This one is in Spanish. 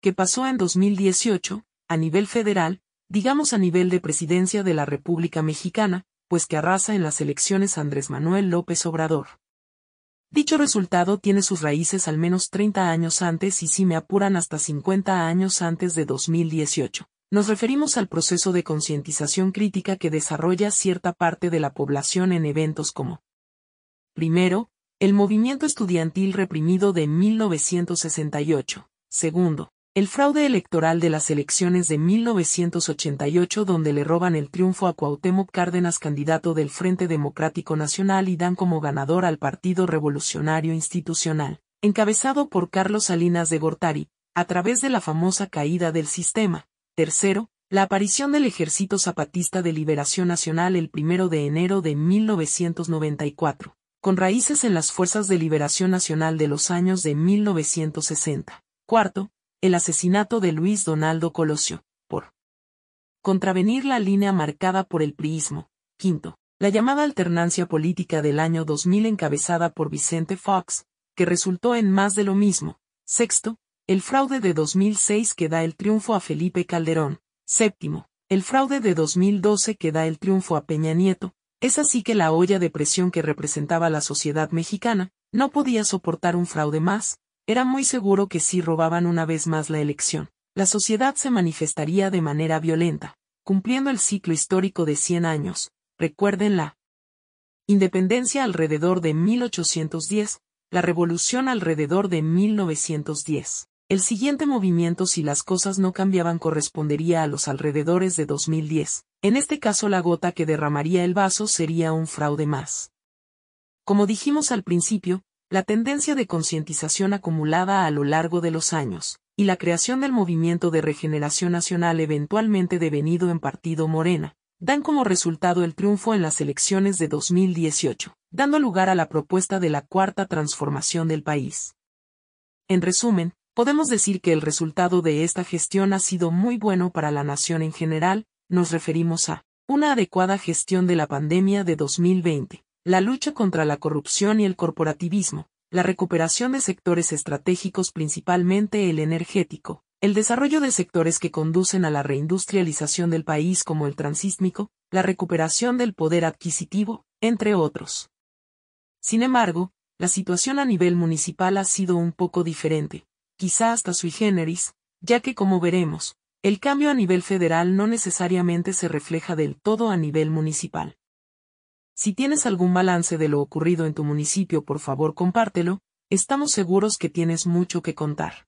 ¿Qué pasó en 2018, a nivel federal, digamos a nivel de presidencia de la República Mexicana, pues que arrasa en las elecciones Andrés Manuel López Obrador. Dicho resultado tiene sus raíces al menos 30 años antes y si me apuran hasta 50 años antes de 2018. Nos referimos al proceso de concientización crítica que desarrolla cierta parte de la población en eventos como Primero, el movimiento estudiantil reprimido de 1968. Segundo, el fraude electoral de las elecciones de 1988 donde le roban el triunfo a Cuauhtémoc Cárdenas candidato del Frente Democrático Nacional y dan como ganador al Partido Revolucionario Institucional, encabezado por Carlos Salinas de Gortari, a través de la famosa caída del sistema. Tercero, la aparición del Ejército Zapatista de Liberación Nacional el 1 de enero de 1994, con raíces en las Fuerzas de Liberación Nacional de los años de 1960. Cuarto, el asesinato de Luis Donaldo Colosio, por contravenir la línea marcada por el priismo. Quinto, la llamada alternancia política del año 2000 encabezada por Vicente Fox, que resultó en más de lo mismo. Sexto, el fraude de 2006 que da el triunfo a Felipe Calderón. Séptimo, el fraude de 2012 que da el triunfo a Peña Nieto. Es así que la olla de presión que representaba la sociedad mexicana, no podía soportar un fraude más, era muy seguro que si robaban una vez más la elección, la sociedad se manifestaría de manera violenta, cumpliendo el ciclo histórico de 100 años. Recuerden la independencia alrededor de 1810, la revolución alrededor de 1910. El siguiente movimiento si las cosas no cambiaban correspondería a los alrededores de 2010. En este caso la gota que derramaría el vaso sería un fraude más. Como dijimos al principio, la tendencia de concientización acumulada a lo largo de los años, y la creación del movimiento de regeneración nacional eventualmente devenido en Partido Morena, dan como resultado el triunfo en las elecciones de 2018, dando lugar a la propuesta de la cuarta transformación del país. En resumen, podemos decir que el resultado de esta gestión ha sido muy bueno para la nación en general, nos referimos a una adecuada gestión de la pandemia de 2020, la lucha contra la corrupción y el corporativismo, la recuperación de sectores estratégicos principalmente el energético, el desarrollo de sectores que conducen a la reindustrialización del país como el transísmico, la recuperación del poder adquisitivo, entre otros. Sin embargo, la situación a nivel municipal ha sido un poco diferente, quizá hasta sui generis, ya que como veremos, el cambio a nivel federal no necesariamente se refleja del todo a nivel municipal. Si tienes algún balance de lo ocurrido en tu municipio, por favor compártelo, estamos seguros que tienes mucho que contar.